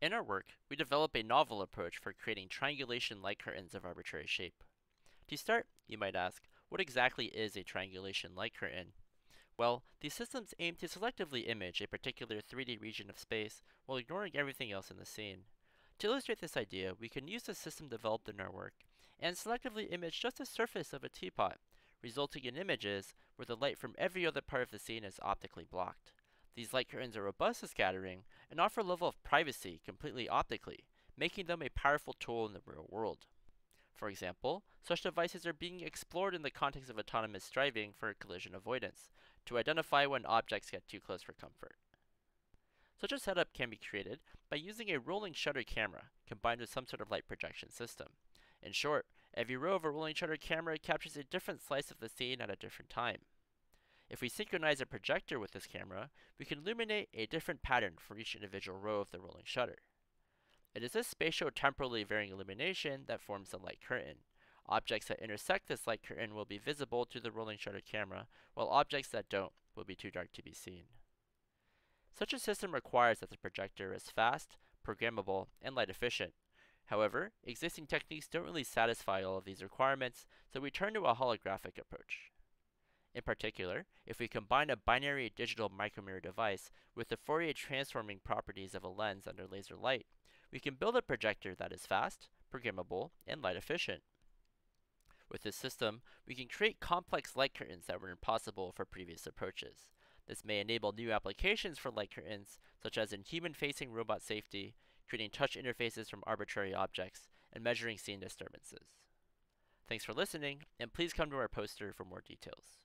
In our work, we develop a novel approach for creating triangulation light curtains of arbitrary shape. To start, you might ask, what exactly is a triangulation light curtain? Well, these systems aim to selectively image a particular 3D region of space while ignoring everything else in the scene. To illustrate this idea, we can use the system developed in our work and selectively image just the surface of a teapot, resulting in images where the light from every other part of the scene is optically blocked. These light curtains are robust to scattering and offer a level of privacy completely optically, making them a powerful tool in the real world. For example, such devices are being explored in the context of autonomous driving for collision avoidance, to identify when objects get too close for comfort. Such a setup can be created by using a rolling shutter camera combined with some sort of light projection system. In short, every row of a rolling shutter camera captures a different slice of the scene at a different time. If we synchronize a projector with this camera, we can illuminate a different pattern for each individual row of the rolling shutter. It is this spatio-temporally varying illumination that forms the light curtain. Objects that intersect this light curtain will be visible to the rolling shutter camera, while objects that don't will be too dark to be seen. Such a system requires that the projector is fast, programmable, and light efficient. However, existing techniques don't really satisfy all of these requirements, so we turn to a holographic approach. In particular, if we combine a binary digital micromirror device with the Fourier transforming properties of a lens under laser light, we can build a projector that is fast, programmable, and light efficient. With this system, we can create complex light curtains that were impossible for previous approaches. This may enable new applications for light curtains, such as in human-facing robot safety, creating touch interfaces from arbitrary objects, and measuring scene disturbances. Thanks for listening, and please come to our poster for more details.